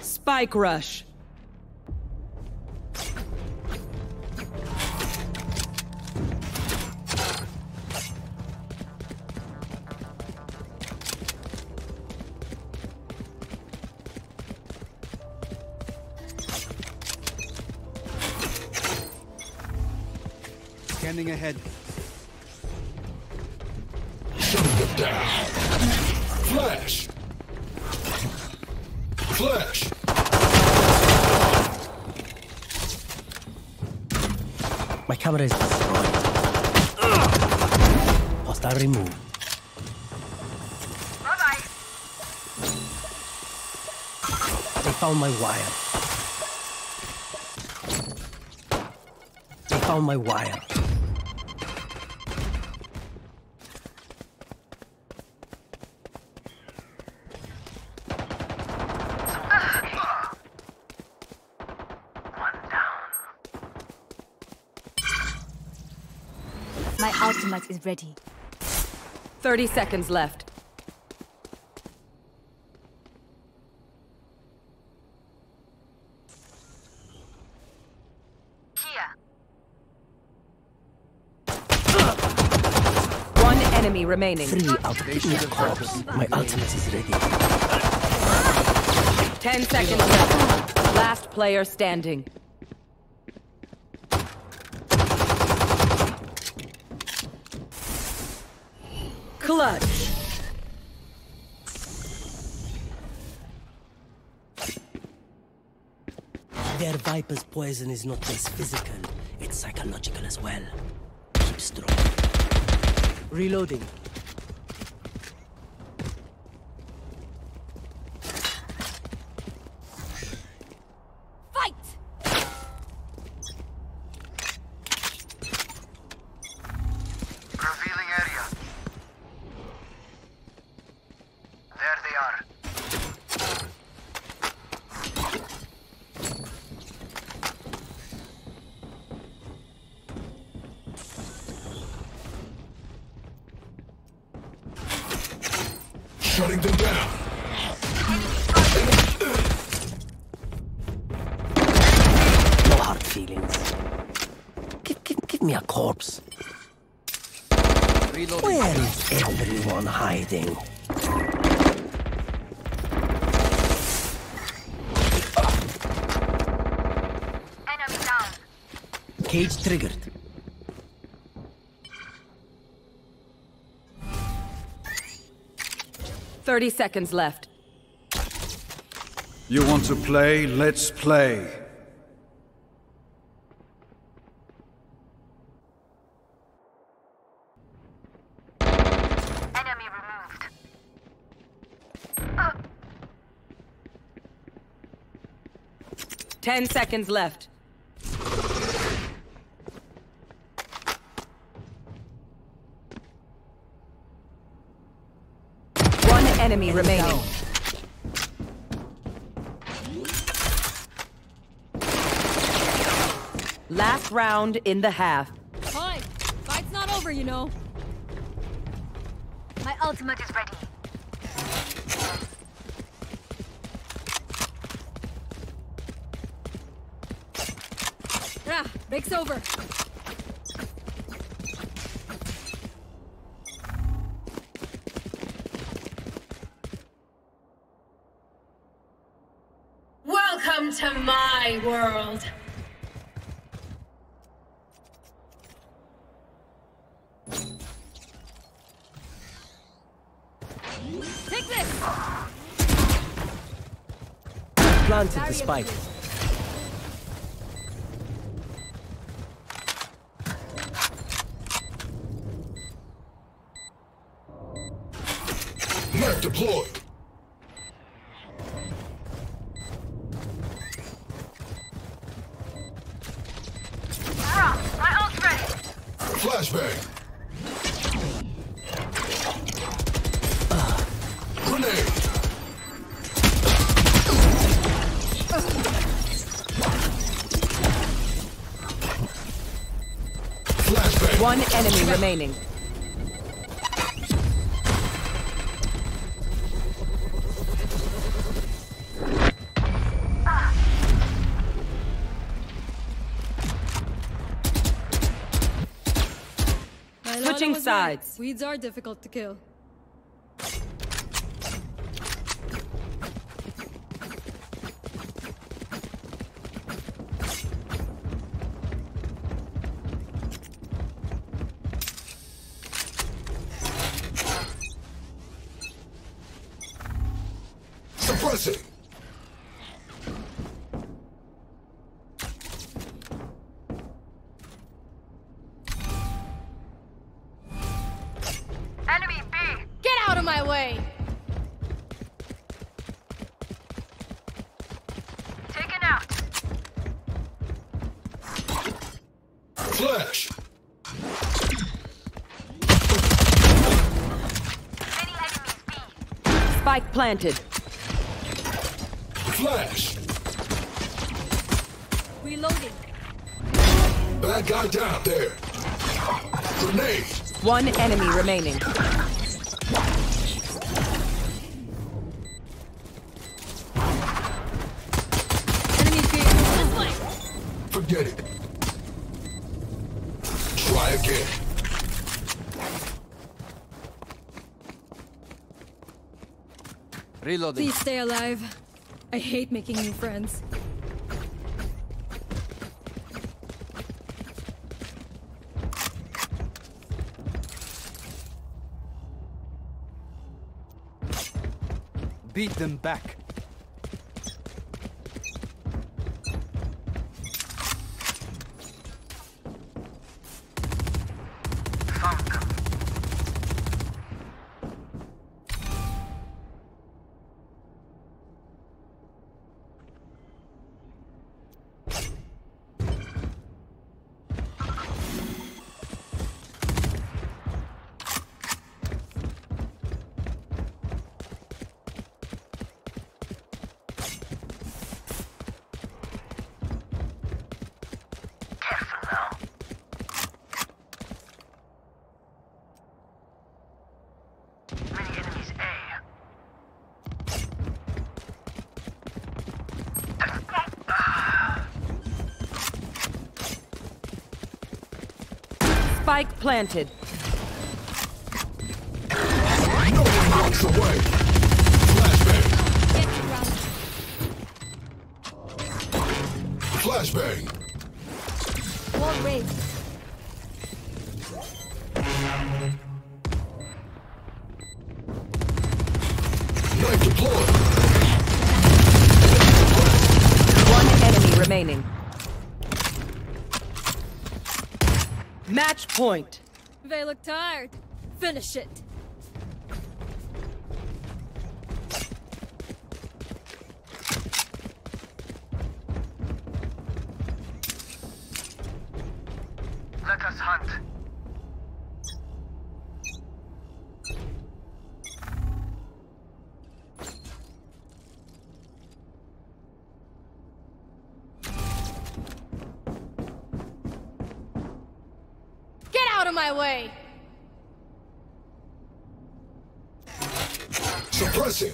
Spike rush. Scanning ahead. Shutting them down. Flash. Flash. My camera is destroyed. Hostile removed. They found my wire. They found my wire. My ultimate is ready. 30 seconds left. One enemy remaining. Three out of eight corpse. My ultimate is ready. 10 seconds left. Last player standing. Clutch. Their viper's poison is not just physical, it's psychological as well. Keep strong. Reloading. No hard feelings. Give, give, give me a corpse. Where is everyone hiding? Cage triggered. Thirty seconds left. You want to play? Let's play. Enemy removed. Ten seconds left. One enemy remaining. Last round in the half. Fine. Fight's not over, you know. My ultimate is ready. Ah, break's over. To my world. Take this! Planted the spike. Knife deployed. My ult ready. Flashbang. Grenade. One enemy remaining. Sides. Weeds are difficult to kill. Suppressing. Enemy B. Get out of my way! Taken out. Flash. Many enemies B. Spike planted. Flash. Reloading. Bad guy down there. Grenade. One enemy remaining. Enemy B. This way! Forget it. Try again. Reloading. Please stay alive. I hate making new friends. Beat them back. Spike planted. No one walks away. Flashbang. Flashbang. Wall raised. Match point. They look tired. Finish it. My way! Suppressing.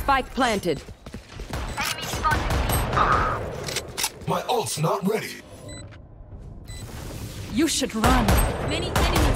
Spike planted. Enemy spotted. My ult's not ready. You should run. Many enemies B.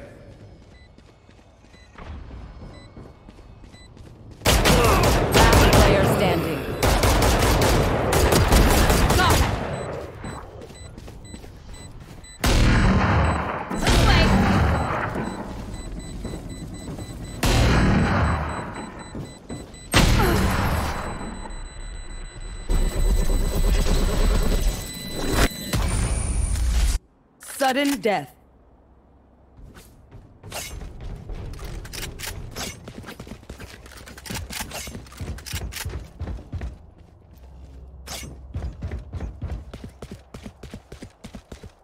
Sudden death.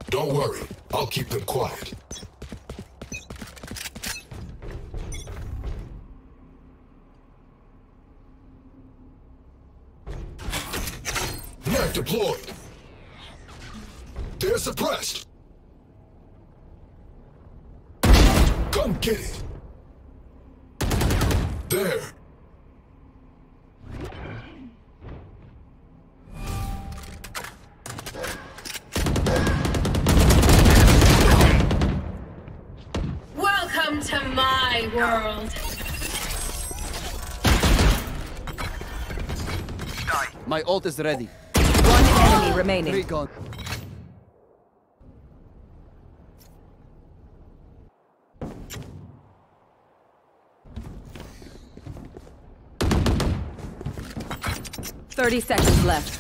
Don't worry. I'll keep them quiet. Knife deployed. They're suppressed. Come get it. There. Welcome to my world. My ult is ready. One enemy remaining. Three gone. Thirty seconds left.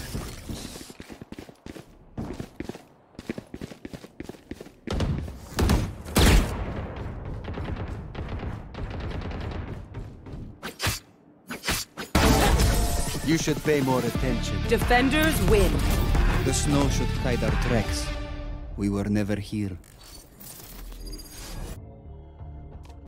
You should pay more attention. Defenders win. The snow should hide our tracks. We were never here.